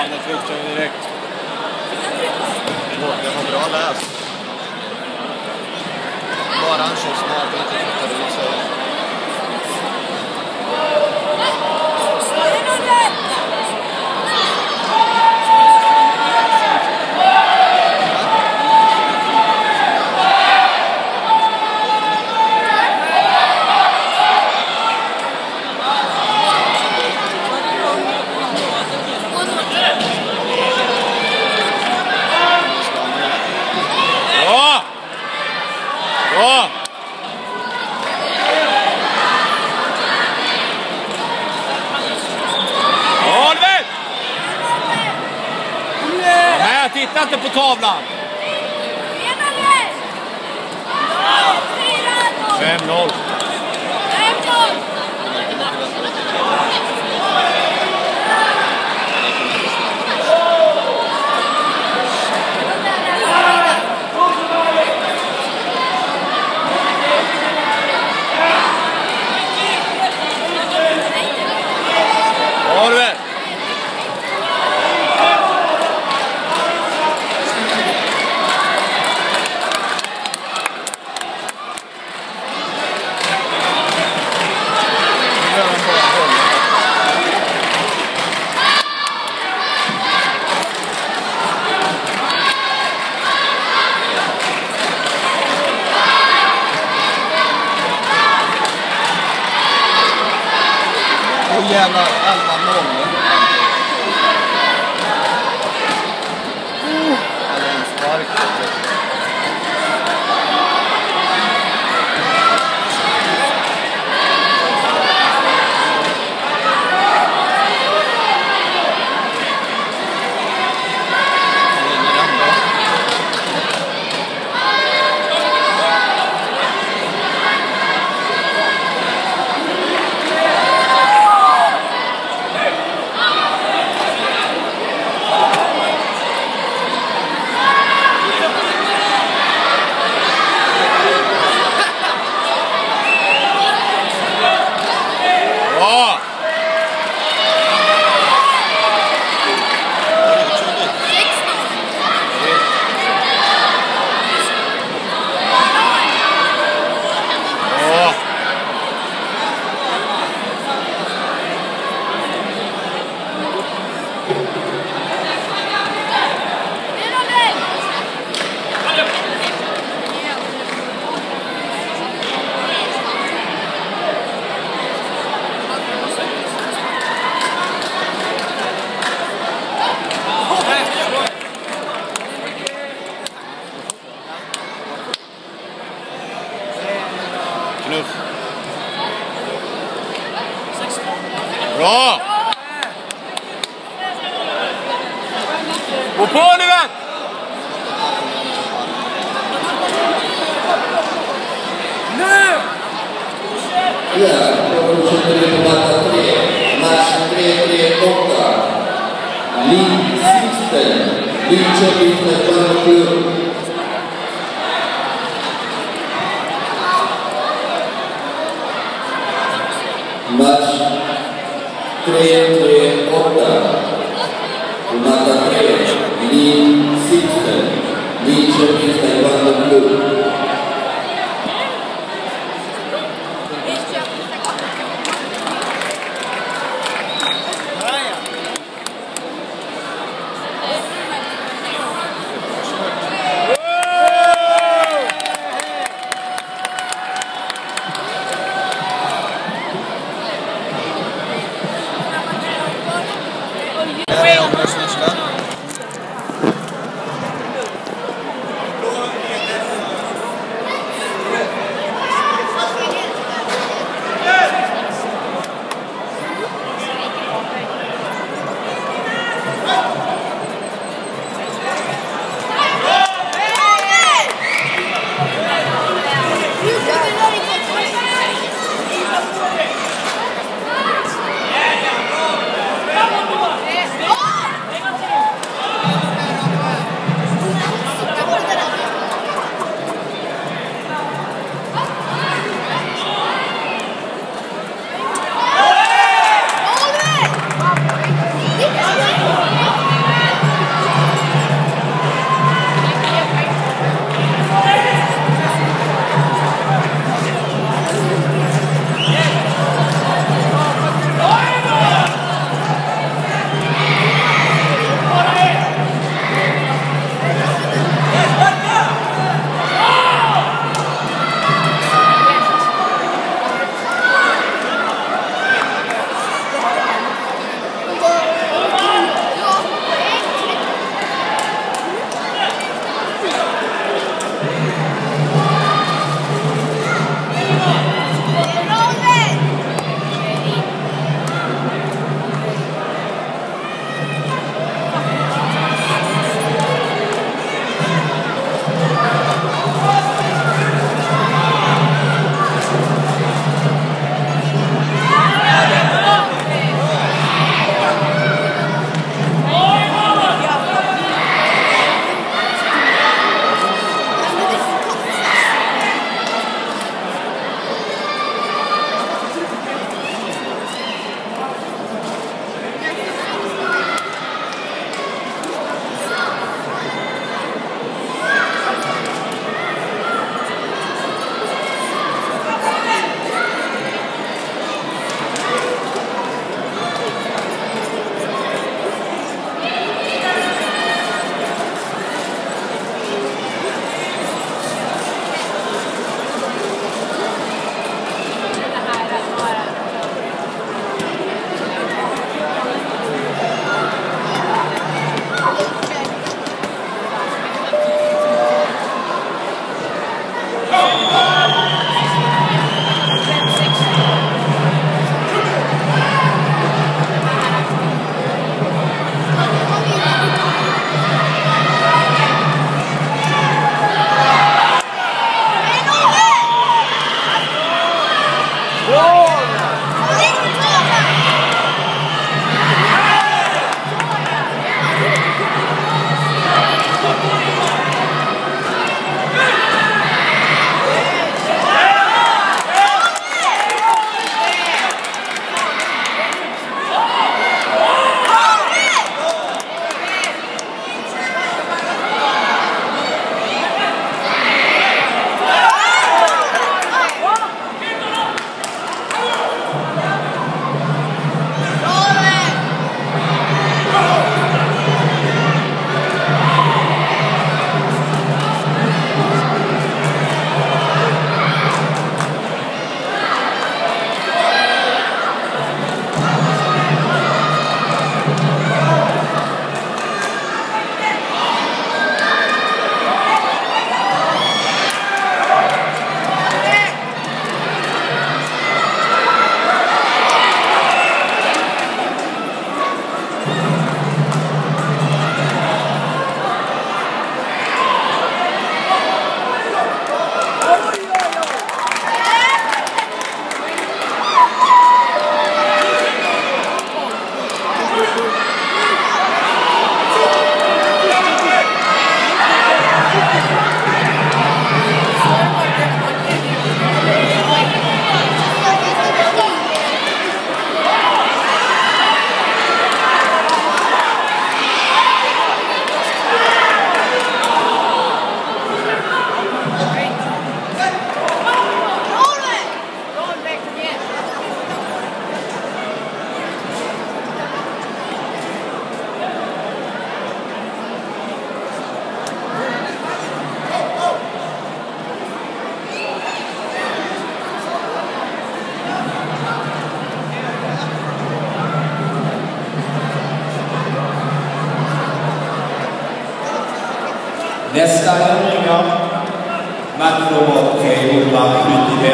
Han är tryckte direkt. Jag har bra läs. Bara en kyss, snart och inte flyttade. sätter på tavlan. creando Nästa unga matchrobot P175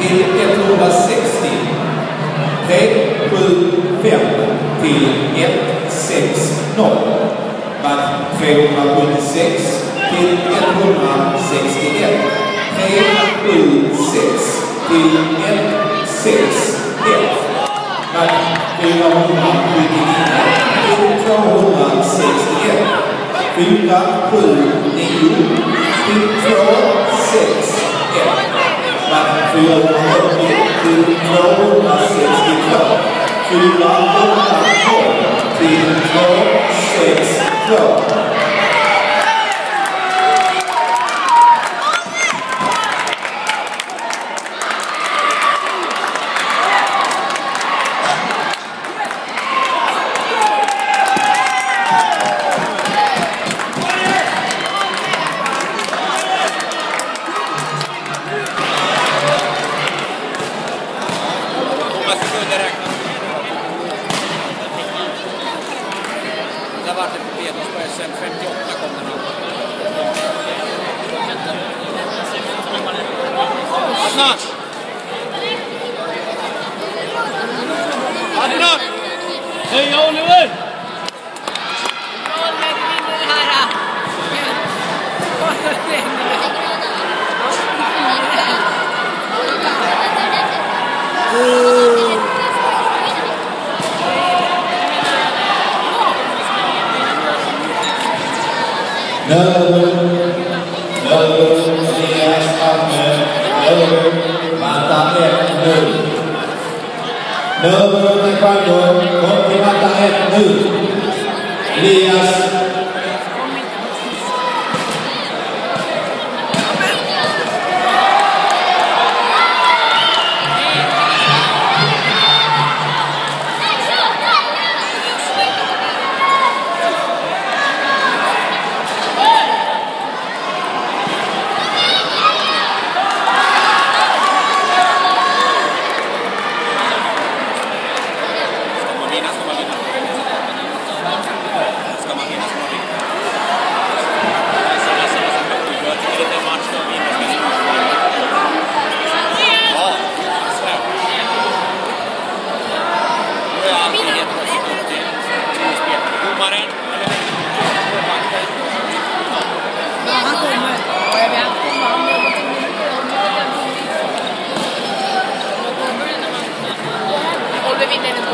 till 160. P75 till 160. Match 376 till 161. 376 till 161. Match 479 till 261. 4, 7, 9, 7, 6, 1. Back 4, 8, 7, 4, 8, 12, 3, 2, 6, 2. Nomor 3 Nomor 3 Nomor 3 Nomor 3 3 Nomor 3 Nomor 3 Nomor 3 Nomor Olivia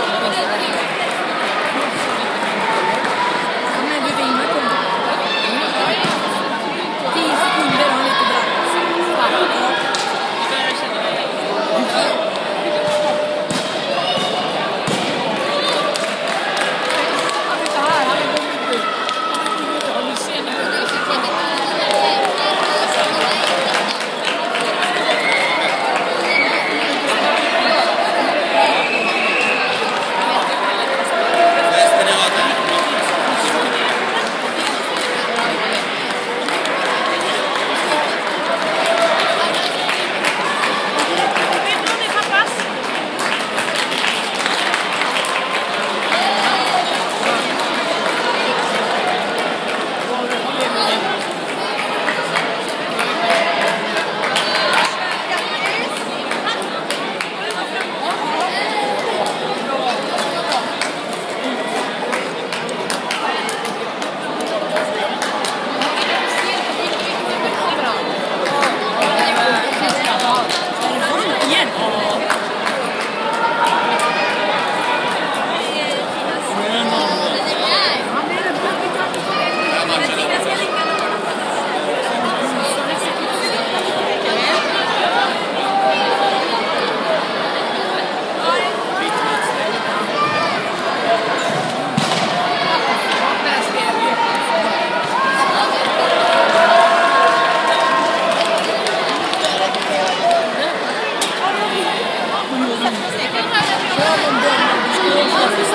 German, then,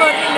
Good.